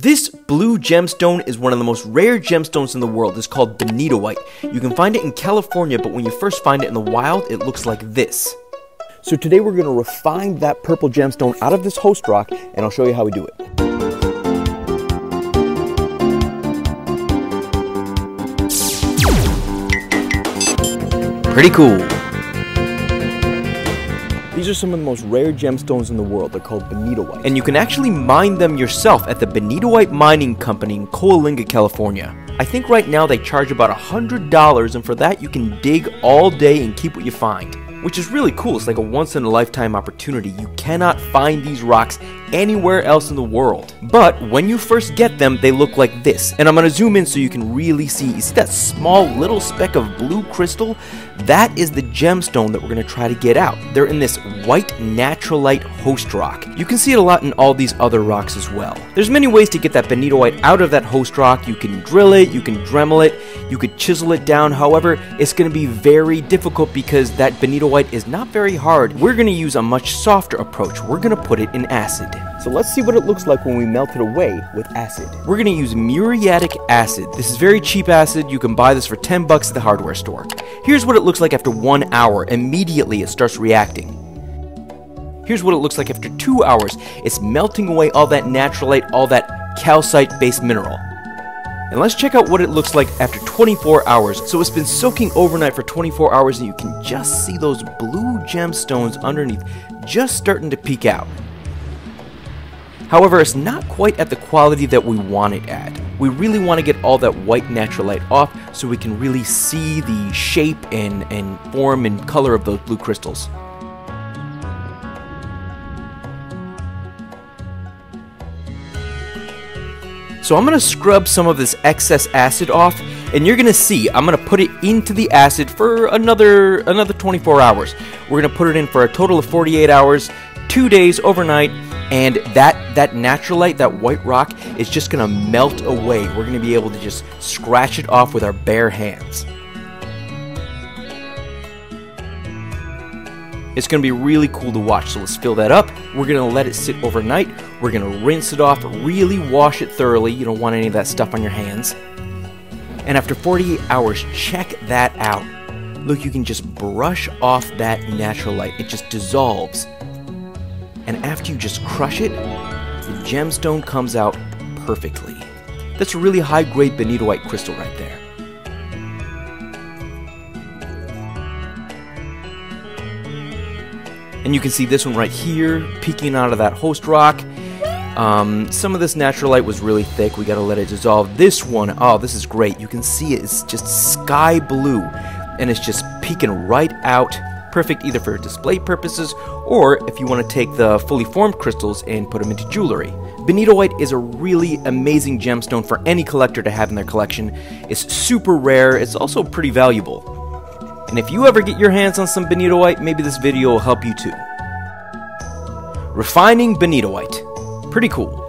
This blue gemstone is one of the most rare gemstones in the world. It's called benitoite. You can find it in California, but when you first find it in the wild, it looks like this. So today we're going to refine that purple gemstone out of this host rock, and I'll show you how we do it. Pretty cool. These are some of the most rare gemstones in the world. They're called benitoite. And you can actually mine them yourself at the Benitoite Mining Company in Coalinga, California. I think right now they charge about $100 and for that you can dig all day and keep what you find which is really cool. It's like a once in a lifetime opportunity. You cannot find these rocks anywhere else in the world. But when you first get them, they look like this. And I'm to zoom in so you can really see. You see that small little speck of blue crystal? That is the gemstone that we're to try to get out. They're in this white natrolite host rock. You can see it a lot in all these other rocks as well. There's many ways to get that benitoite out of that host rock. You can drill it, you can dremel it, you could chisel it down. However, it's to be very difficult because that benitoite is not very hard. We're going to use a much softer approach. We're going to put it in acid. So let's see what it looks like when we melt it away with acid. We're going to use muriatic acid. This is very cheap acid. You can buy this for 10 bucks at the hardware store. Here's what it looks like after one hour. Immediately it starts reacting. Here's what it looks like after two hours. It's melting away all that natrolite, all that calcite-based mineral. And let's check out what it looks like after 24 hours. So it's been soaking overnight for 24 hours and you can just see those blue gemstones underneath just starting to peek out. However, it's not quite at the quality that we want it at. We really want to get all that white natrolite off so we can really see the shape and, and form and color of those blue crystals. So I'm going to scrub some of this excess acid off and you're going to see I'm going to put it into the acid for another another 24 hours. We're going to put it in for a total of 48 hours, 2 days overnight and that that natrolite, that white rock is just going to melt away. We're going to be able to just scratch it off with our bare hands. It's going to be really cool to watch. So let's fill that up. We're going to let it sit overnight. We're going to rinse it off, really wash it thoroughly. You don't want any of that stuff on your hands. And after 48 hours, check that out. Look, you can just brush off that natrolite. It just dissolves. And after you just crush it, the gemstone comes out perfectly. That's a really high grade benitoite crystal right there. And you can see this one right here, peeking out of that host rock. Um, some of this natrolite was really thick. We got to let it dissolve. This one, oh, this is great. You can see it. It's just sky blue. And it's just peeking right out. Perfect either for display purposes or if you want to take the fully formed crystals and put them into jewelry. Benitoite is a really amazing gemstone for any collector to have in their collection. It's super rare. It's also pretty valuable. And if you ever get your hands on some benitoite, maybe this video will help you too. Refining benitoite. Pretty cool.